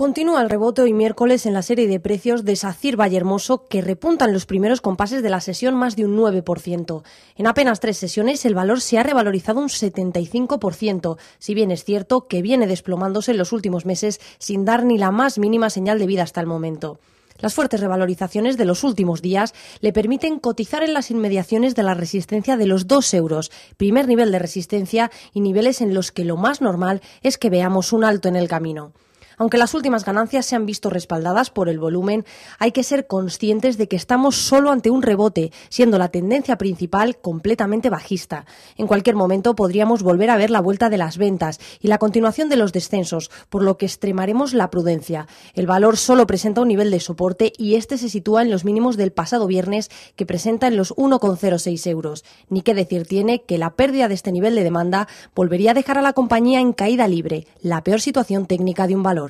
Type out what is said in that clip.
Continúa el rebote hoy miércoles en la serie de precios de Sacir Vallehermoso que repuntan los primeros compases de la sesión más de un 9%. En apenas tres sesiones el valor se ha revalorizado un 75%, si bien es cierto que viene desplomándose en los últimos meses sin dar ni la más mínima señal de vida hasta el momento. Las fuertes revalorizaciones de los últimos días le permiten cotizar en las inmediaciones de la resistencia de los 2 euros, primer nivel de resistencia y niveles en los que lo más normal es que veamos un alto en el camino. Aunque las últimas ganancias se han visto respaldadas por el volumen, hay que ser conscientes de que estamos solo ante un rebote, siendo la tendencia principal completamente bajista. En cualquier momento podríamos volver a ver la vuelta de las ventas y la continuación de los descensos, por lo que extremaremos la prudencia. El valor solo presenta un nivel de soporte y este se sitúa en los mínimos del pasado viernes, que presenta en los 1,06 euros. Ni qué decir tiene que la pérdida de este nivel de demanda volvería a dejar a la compañía en caída libre, la peor situación técnica de un valor.